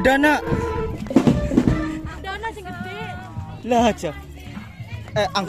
udah nak. Dana sing gede. lah aja. Eh angkat.